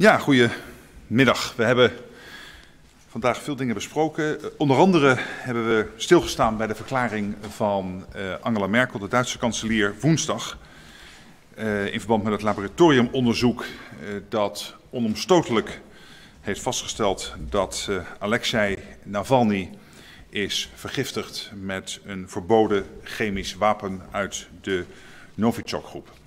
Ja, goedemiddag. We hebben vandaag veel dingen besproken. Onder andere hebben we stilgestaan bij de verklaring van uh, Angela Merkel, de Duitse kanselier, woensdag. Uh, in verband met het laboratoriumonderzoek dat onomstotelijk heeft vastgesteld dat Alexei Navalny is vergiftigd met een verboden chemisch wapen uit de Novichok-groep.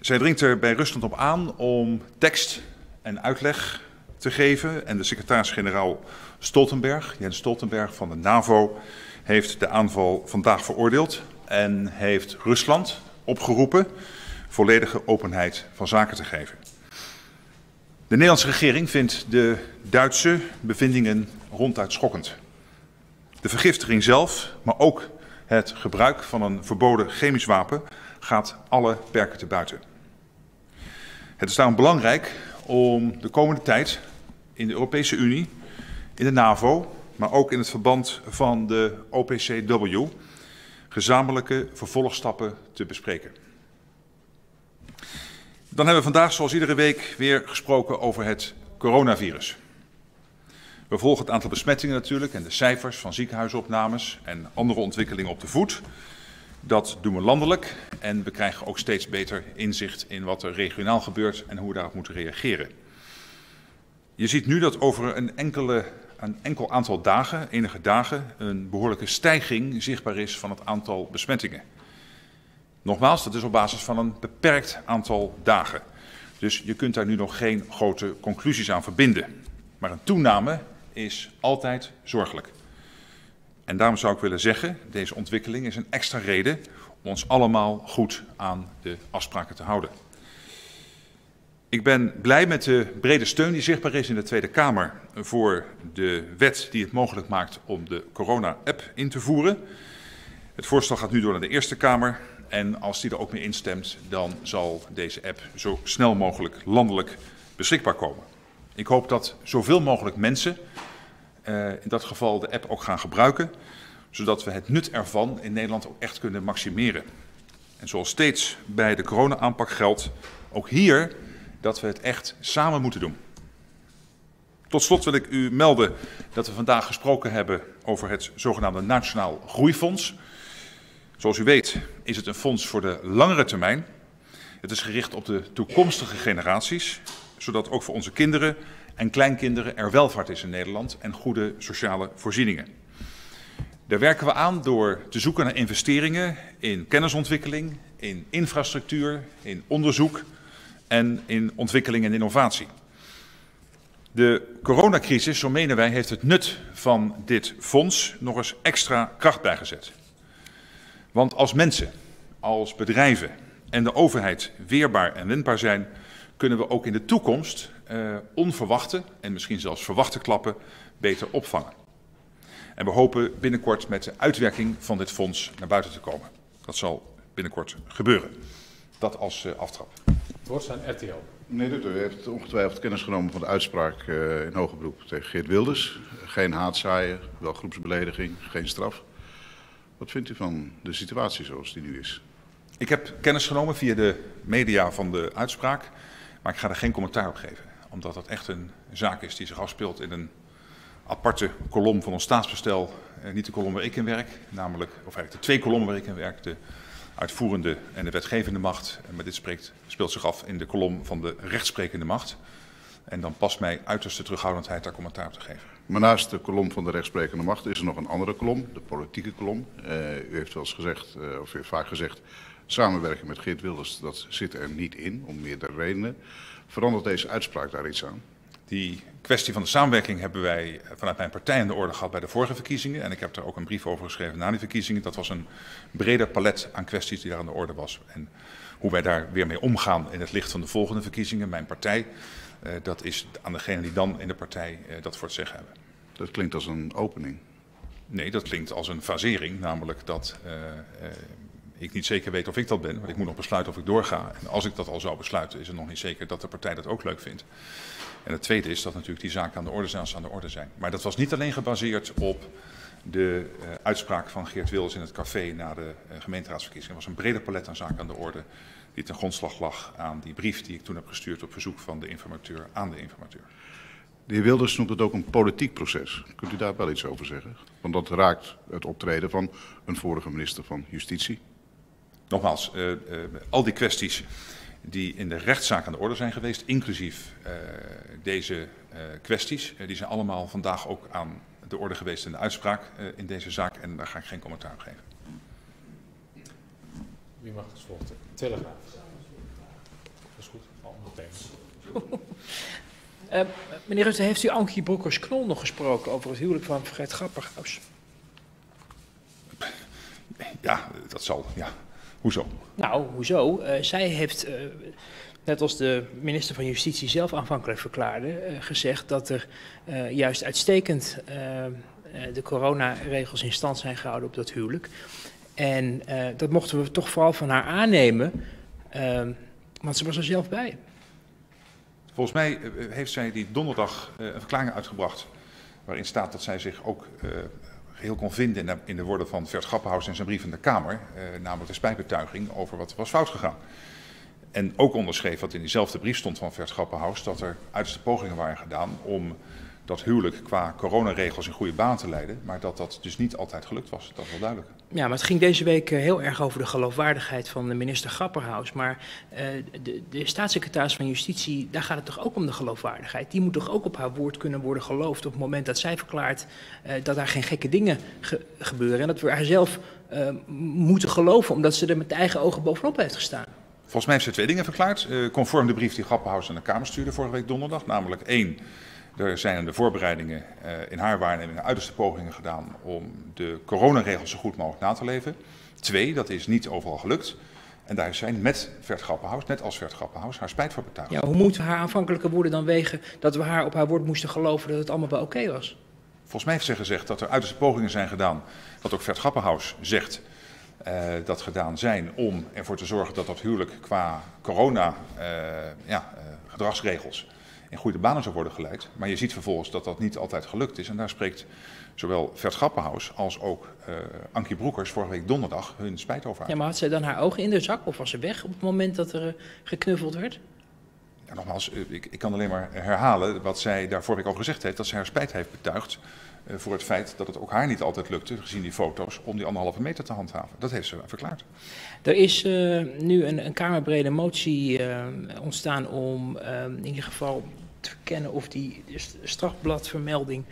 Zij dringt er bij Rusland op aan om tekst en uitleg te geven. En de secretaris-generaal Stoltenberg, Jens Stoltenberg van de NAVO, heeft de aanval vandaag veroordeeld en heeft Rusland opgeroepen volledige openheid van zaken te geven. De Nederlandse regering vindt de Duitse bevindingen ronduit schokkend. De vergiftiging zelf, maar ook het gebruik van een verboden chemisch wapen gaat alle perken te buiten. Het is daarom belangrijk om de komende tijd in de Europese Unie, in de NAVO, maar ook in het verband van de OPCW gezamenlijke vervolgstappen te bespreken. Dan hebben we vandaag, zoals iedere week, weer gesproken over het coronavirus. We volgen het aantal besmettingen natuurlijk en de cijfers van ziekenhuisopnames en andere ontwikkelingen op de voet. Dat doen we landelijk en we krijgen ook steeds beter inzicht in wat er regionaal gebeurt en hoe we daarop moeten reageren. Je ziet nu dat over een, enkele, een enkel aantal dagen, enige dagen, een behoorlijke stijging zichtbaar is van het aantal besmettingen. Nogmaals, dat is op basis van een beperkt aantal dagen. Dus je kunt daar nu nog geen grote conclusies aan verbinden. Maar een toename is altijd zorgelijk. En daarom zou ik willen zeggen, deze ontwikkeling is een extra reden om ons allemaal goed aan de afspraken te houden. Ik ben blij met de brede steun die zichtbaar is in de Tweede Kamer voor de wet die het mogelijk maakt om de corona-app in te voeren. Het voorstel gaat nu door naar de Eerste Kamer en als die er ook mee instemt, dan zal deze app zo snel mogelijk landelijk beschikbaar komen. Ik hoop dat zoveel mogelijk mensen in dat geval de app ook gaan gebruiken, zodat we het nut ervan in Nederland ook echt kunnen maximeren. En zoals steeds bij de corona-aanpak geldt, ook hier dat we het echt samen moeten doen. Tot slot wil ik u melden dat we vandaag gesproken hebben over het zogenaamde Nationaal Groeifonds. Zoals u weet is het een fonds voor de langere termijn. Het is gericht op de toekomstige generaties, zodat ook voor onze kinderen en kleinkinderen er welvaart is in Nederland en goede sociale voorzieningen. Daar werken we aan door te zoeken naar investeringen in kennisontwikkeling, in infrastructuur, in onderzoek en in ontwikkeling en innovatie. De coronacrisis, zo menen wij, heeft het nut van dit fonds nog eens extra kracht bijgezet. Want als mensen, als bedrijven en de overheid weerbaar en wendbaar zijn, kunnen we ook in de toekomst uh, onverwachte en misschien zelfs verwachte klappen beter opvangen. En we hopen binnenkort met de uitwerking van dit fonds naar buiten te komen. Dat zal binnenkort gebeuren. Dat als uh, aftrap. Het woord is aan RTL. Meneer Rutte, u heeft ongetwijfeld kennis genomen van de uitspraak uh, in hoger beroep tegen Geert Wilders. Geen haatzaaien, wel groepsbelediging, geen straf. Wat vindt u van de situatie zoals die nu is? Ik heb kennis genomen via de media van de uitspraak, maar ik ga er geen commentaar op geven. Omdat dat echt een zaak is die zich afspeelt in een aparte kolom van ons staatsbestel. Eh, niet de kolom waar ik in werk, namelijk, of eigenlijk de twee kolommen waar ik in werk. De uitvoerende en de wetgevende macht. Maar dit spreekt, speelt zich af in de kolom van de rechtsprekende macht. En dan past mij uiterste terughoudendheid daar commentaar op te geven. Maar naast de kolom van de rechtsprekende macht is er nog een andere kolom, de politieke kolom. Uh, u heeft wel eens gezegd, uh, of u heeft vaak gezegd, samenwerking met Geert Wilders, dat zit er niet in, om meerdere redenen. Verandert deze uitspraak daar iets aan? Die kwestie van de samenwerking hebben wij vanuit mijn partij aan de orde gehad bij de vorige verkiezingen. En ik heb er ook een brief over geschreven na die verkiezingen. Dat was een breder palet aan kwesties die daar aan de orde was. En hoe wij daar weer mee omgaan in het licht van de volgende verkiezingen. Mijn partij, uh, dat is aan degene die dan in de partij uh, dat voor het zeggen hebben. Dat klinkt als een opening. Nee, dat klinkt als een fasering. Namelijk dat uh, ik niet zeker weet of ik dat ben. Want ik moet nog besluiten of ik doorga. En als ik dat al zou besluiten, is het nog niet zeker dat de partij dat ook leuk vindt. En het tweede is dat natuurlijk die zaken aan de orde zijn als ze aan de orde zijn. Maar dat was niet alleen gebaseerd op de uh, uitspraak van Geert Wilders in het café na de uh, gemeenteraadsverkiezingen. Er was een brede palet aan zaken aan de orde die ten grondslag lag aan die brief die ik toen heb gestuurd op verzoek van de informateur aan de informateur. De heer Wilders noemt het ook een politiek proces. Kunt u daar wel iets over zeggen? Want dat raakt het optreden van een vorige minister van Justitie. Nogmaals, uh, uh, al die kwesties die in de rechtszaak aan de orde zijn geweest, inclusief deze kwesties, die zijn allemaal vandaag ook aan de orde geweest in de uitspraak in deze zaak en daar ga ik geen commentaar op geven. Wie mag het volgen? Telegraaf. Dat is goed, al meteen. Uh, meneer Rutte, heeft u Ankie Broekers-Knol nog gesproken over het huwelijk van Fred Grapperhaus? Ja, dat zal, ja. Hoezo? Nou, hoezo? Uh, zij heeft, uh, net als de minister van Justitie zelf aanvankelijk verklaarde, gezegd dat er juist uitstekend de coronaregels in stand zijn gehouden op dat huwelijk. En dat mochten we toch vooral van haar aannemen, want ze was er zelf bij. Volgens mij heeft zij die donderdag een verklaring uitgebracht. waarin staat dat zij zich ook geheel kon vinden in de, woorden van Grappenhaus in zijn brief in de Kamer. namelijk de spijtbetuiging over wat was fout gegaan. En ook onderschreef wat in diezelfde brief stond van Grappenhaus. dat er uiterste pogingen waren gedaan om dat huwelijk qua coronaregels in goede baan te leiden. maar dat dat dus niet altijd gelukt was. Dat is wel duidelijk. Ja, maar het ging deze week eh, heel erg over de geloofwaardigheid van de minister Grapperhaus. Maar uh, de, de, staatssecretaris van Justitie, daar gaat het toch ook om de geloofwaardigheid. Die moet toch ook op haar woord kunnen worden geloofd op het moment dat zij verklaart uh, dat daar geen gekke dingen ge gebeuren. En dat we haar zelf uh, moeten geloven, omdat ze er met eigen ogen bovenop heeft gestaan. Volgens mij heeft ze twee dingen verklaard. conform de brief die Grapperhaus aan de Kamer stuurde vorige week donderdag. Namelijk één, er zijn in de voorbereidingen uh, in haar waarneming uiterste pogingen gedaan om de coronaregels zo goed mogelijk na te leven. Twee, dat is niet overal gelukt. En daar zijn met Vert Grappenhaus, net als Vert Grappenhaus, haar spijt voor betuigd. Ja, hoe moeten we haar aanvankelijke woorden dan wegen dat we haar op haar woord moesten geloven dat het allemaal wel oké okay was? Volgens mij heeft ze gezegd dat er uiterste pogingen zijn gedaan, wat ook Vert Grappenhaus zegt, uh, dat gedaan zijn om ervoor te zorgen dat dat huwelijk qua corona uh, ja, uh, gedragsregels in goede banen zou worden geleid. Maar je ziet vervolgens dat dat niet altijd gelukt is. En daar spreekt zowel Vert Grappenhaus als ook uh, Ankie Broekers vorige week donderdag hun spijt over uit. Ja, maar had zij dan haar ogen in de zak of was ze weg op het moment dat er uh, geknuffeld werd? Ja, nogmaals, ik, ik kan alleen maar herhalen wat zij daar vorige week over gezegd heeft. Dat ze haar spijt heeft betuigd uh, voor het feit dat het ook haar niet altijd lukte, gezien die foto's, om die anderhalve meter te handhaven. Dat heeft ze verklaard. Er is uh, nu een, een kamerbrede motie uh, ontstaan om in ieder geval te verkennen of die strafbladvermelding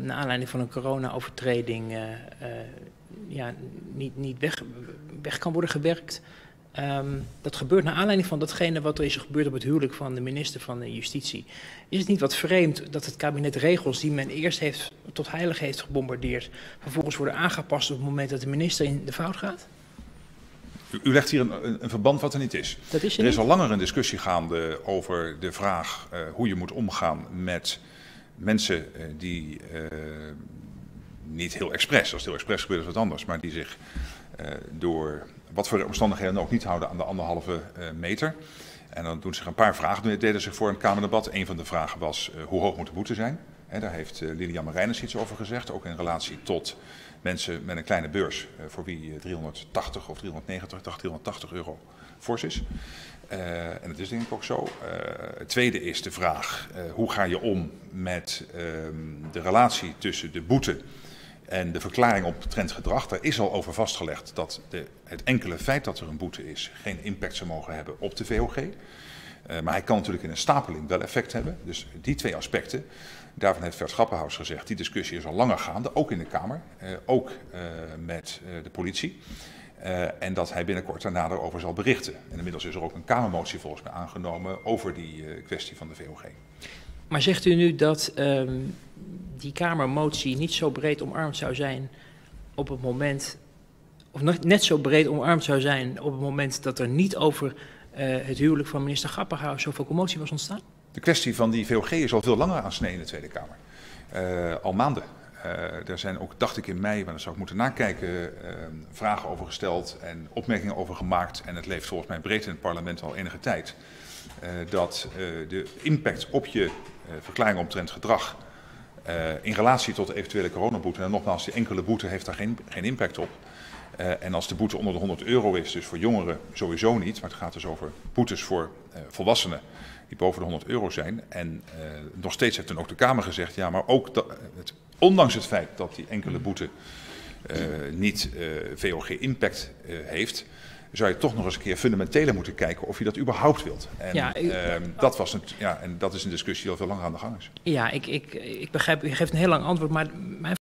naar aanleiding van een corona-overtreding ja, niet, niet weg, weg kan worden gewerkt. Um, dat gebeurt naar aanleiding van datgene wat er is gebeurd op het huwelijk van de minister van de Justitie. Is het niet wat vreemd dat het kabinet regels die men eerst heeft, tot heilig heeft gebombardeerd, vervolgens worden aangepast op het moment dat de minister in de fout gaat? U, u legt hier een, een, verband wat er niet is. Dat is er, er is al langer een discussie gaande over de vraag uh, hoe je moet omgaan met mensen uh, die uh, niet heel expres, als het heel expres gebeurt is wat anders, maar die zich door wat voor omstandigheden ook niet houden aan de anderhalve meter. En dan doen zich een paar vragen, deden zich voor een Kamerdebat. Een van de vragen was hoe hoog moet de boete zijn? He, daar heeft Lilian Marijnus iets over gezegd, ook in relatie tot mensen met een kleine beurs, uh, voor wie 380 of 390, 380 euro fors is. Uh, en dat is denk ik ook zo. Het tweede is de vraag, hoe ga je om met de relatie tussen de boete en de verklaring op trendgedrag, daar is al over vastgelegd dat de, het enkele feit dat er een boete is geen impact zou mogen hebben op de VOG. Uh, maar hij kan natuurlijk in een stapeling wel effect hebben. Dus die twee aspecten, daarvan heeft Vert Schappenhaus gezegd, die discussie is al langer gaande, ook in de Kamer, uh, ook uh, met de politie. en dat hij binnenkort daarna erover zal berichten. En inmiddels is er ook een Kamermotie volgens mij aangenomen over die kwestie van de VOG. Maar zegt u nu dat um, die Kamermotie niet zo breed omarmd zou zijn op het moment, of net zo breed omarmd zou zijn op het moment dat er niet over het huwelijk van minister Grapperhaus zoveel commotie was ontstaan? De kwestie van die VOG is al veel langer aan snee in de Tweede Kamer. Uh, al maanden. Uh, er zijn ook, dacht ik in mei, maar dat zou ik moeten nakijken, vragen over gesteld en opmerkingen over gemaakt. En het leeft volgens mij breed in het parlement al enige tijd. Dat de impact op je verklaring omtrent gedrag in relatie tot de eventuele coronaboete, en nogmaals, die enkele boete heeft daar geen, geen impact op. Uh, en als de boete onder de 100 euro is, dus voor jongeren sowieso niet, maar het gaat dus over boetes voor uh, volwassenen die boven de 100 euro zijn. En nog steeds heeft dan ook de Kamer gezegd, ja, maar ook dat, het, ondanks het feit dat die enkele boete niet VOG-impact heeft, zou je toch nog eens een keer fundamenteler moeten kijken of je dat überhaupt wilt. En, Ja, u- uh, dat, was een, ja, en dat is een discussie die al veel langer aan de gang is. Ja, ik, ik, ik begrijp, u geeft een heel lang antwoord, maar mijn